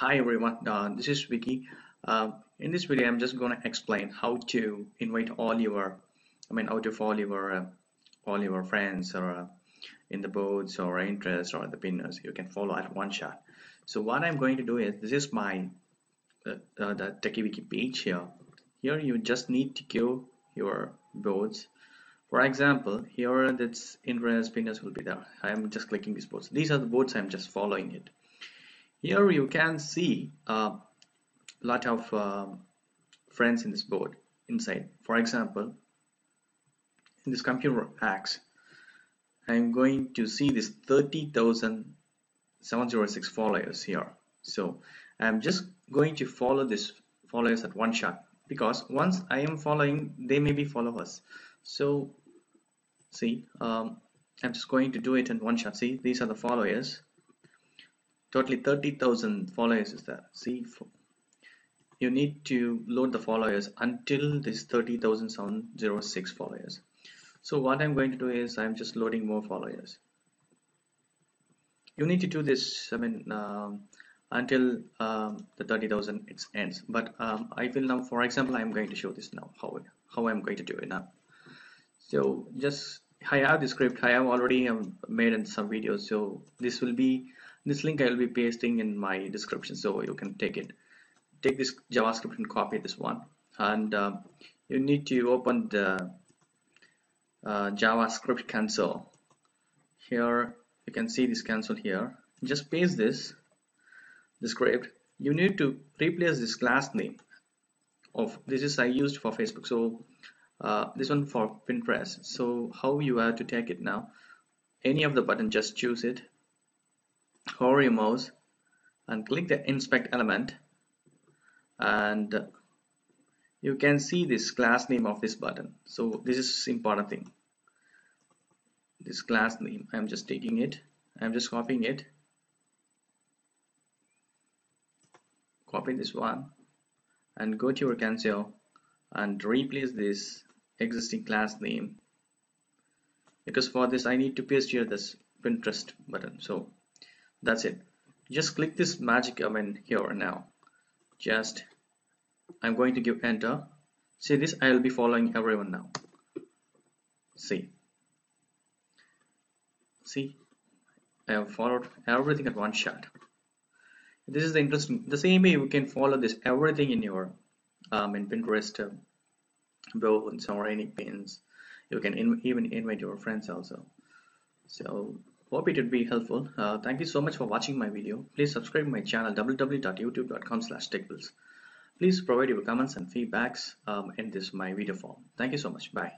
Hi everyone, uh, this is Vicky. Uh, in this video, I'm just going to explain how to invite all your, I mean, how to follow your uh, all your friends or uh, in the boards or interests or the pinners. You can follow at one shot. So what I'm going to do is this is my uh, uh, the TechieWiki page here. Here you just need to go your boards. For example, here that's interest pinners will be there. I'm just clicking these boards. These are the boards I'm just following it here you can see a lot of um, friends in this board inside. For example in this computer X I'm going to see this 30,706 followers here. So I'm just going to follow this followers at one shot because once I am following they maybe follow us so see um, I'm just going to do it in one shot. See these are the followers totally 30,000 followers is there see you need to load the followers until this 30,706 followers. So what I'm going to do is I'm just loading more followers. You need to do this I mean um, until um, the 30,000 it ends. But um, I will now for example I'm going to show this now how how I'm going to do it now. So just I have the script. I have already um, made in some videos. So this will be this link I will be pasting in my description so you can take it. Take this JavaScript and copy this one. And uh, you need to open the uh, JavaScript console. Here you can see this console here. Just paste this the script. You need to replace this class name of this is I used for Facebook. So uh, this one for Pinterest. So how you have to take it now? Any of the button just choose it hover your mouse and click the inspect element. And you can see this class name of this button. So this is important thing. This class name I'm just taking it. I'm just copying it. Copy this one and go to your console and replace this existing class name. Because for this I need to paste here this Pinterest button. So that's it. Just click this magic I mean here now. Just I'm going to give enter. See this? I'll be following everyone now. See. See? I have followed everything at one shot. This is the interesting the same way you can follow this everything in your um, in Pinterest uh, boards or any pins. You can in, even invite your friends also. So Hope it would be helpful. Uh, thank you so much for watching my video. Please subscribe my channel www.youtube.com slash Please provide your comments and feedbacks um, in this my video form. Thank you so much. Bye.